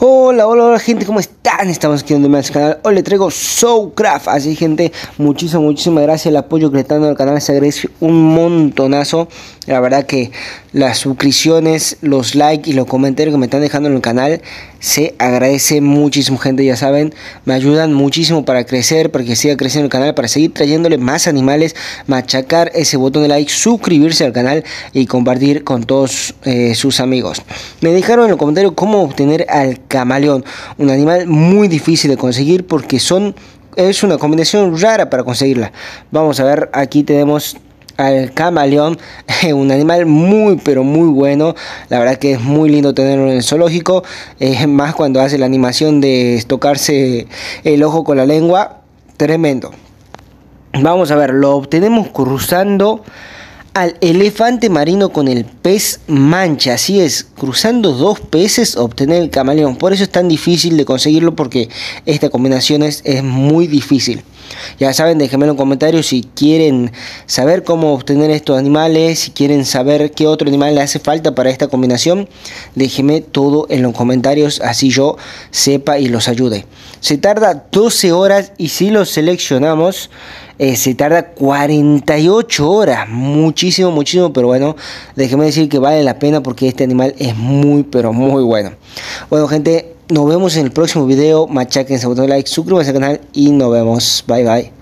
Hola, hola, hola gente, ¿cómo están? Estamos aquí en el canal. Hoy le traigo Soulcraft. Así gente, muchísimas, muchísimas gracias. El apoyo que le están dando al canal se agradece un montonazo. La verdad que las suscripciones, los likes y los comentarios que me están dejando en el canal se agradece muchísimo gente, ya saben. Me ayudan muchísimo para crecer, para que siga creciendo el canal, para seguir trayéndole más animales, machacar ese botón de like, suscribirse al canal y compartir con todos eh, sus amigos. Me dejaron en el comentario cómo obtener al camaleón, un animal muy difícil de conseguir porque son es una combinación rara para conseguirla. Vamos a ver, aquí tenemos al camaleón, un animal muy pero muy bueno, la verdad que es muy lindo tenerlo en el zoológico, más cuando hace la animación de tocarse el ojo con la lengua, tremendo. Vamos a ver, lo obtenemos cruzando al elefante marino con el pez mancha. Así es, cruzando dos peces obtener el camaleón. Por eso es tan difícil de conseguirlo porque esta combinación es, muy difícil. Ya saben, déjenme en los comentarios si quieren saber cómo obtener estos animales, si quieren saber qué otro animal le hace falta para esta combinación, déjenme todo en los comentarios, así yo sepa y los ayude. Se tarda 12 horas y si lo seleccionamos, eh, se tarda 48 horas. Muchísimo, muchísimo, pero bueno, déjeme decir que vale la pena porque este animal es muy, pero muy bueno. Bueno, gente, nos vemos en el próximo video. Machaquen, botón de like, suscríbanse al canal y nos vemos. Bye, bye.